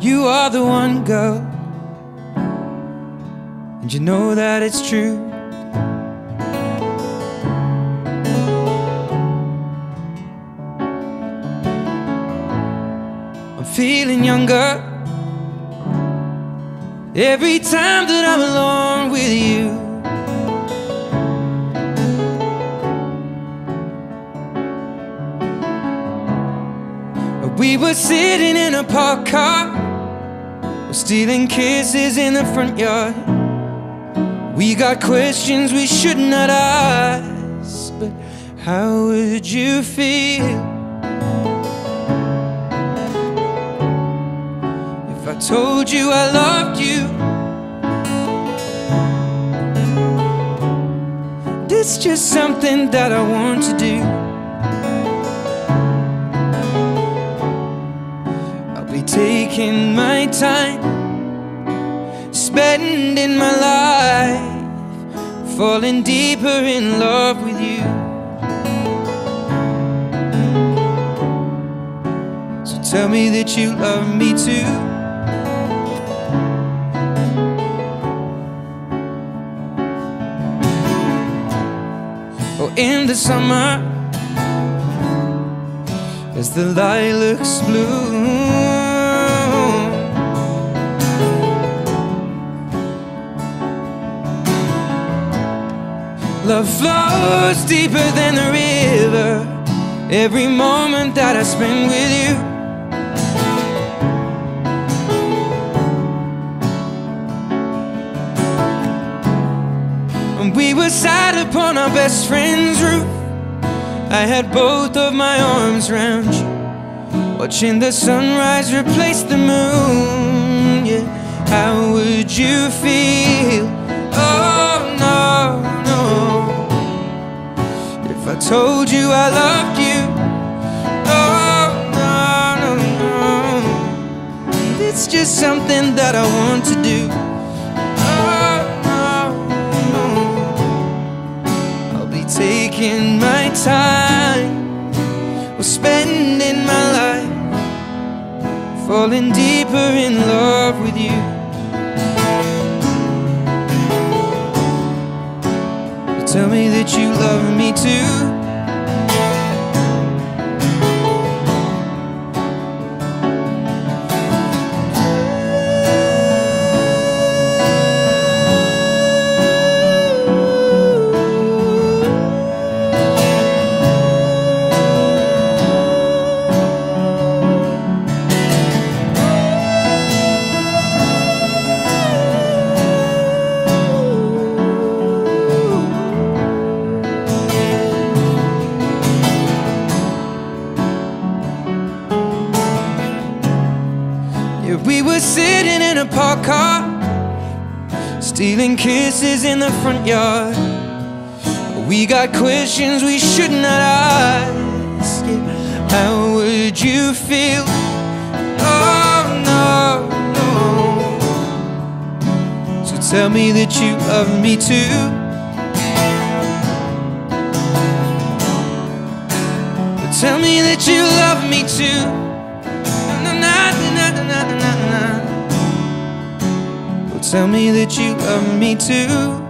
You are the one, girl. And you know that it's true. I'm feeling younger every time that I'm alone with you. We were sitting in a parked car, stealing kisses in the front yard. We got questions we should not ask, but how would you feel if I told you I loved you? It's just something that I want to do. Taking my time, spending my life, falling deeper in love with you. So tell me that you love me too. Oh, in the summer, as the lilacs bloom. Love flows deeper than the river. Every moment that I spend with you. We were sat upon our best friend's roof. I had both of my arms round you Watching the sunrise replace the moon. Yeah, how would you feel? If I told you I loved you. Oh, no, no, no. It's just something that I want to do. Oh, no, no. I'll be taking my time. Or spending my life Falling deeper in love with you. Tell me that love me too were sitting in a parked car Stealing kisses in the front yard. We got questions we should not ask. How would you feel? Oh no, no. So tell me that you love me too. Tell me that you love me too Tell me that you love me too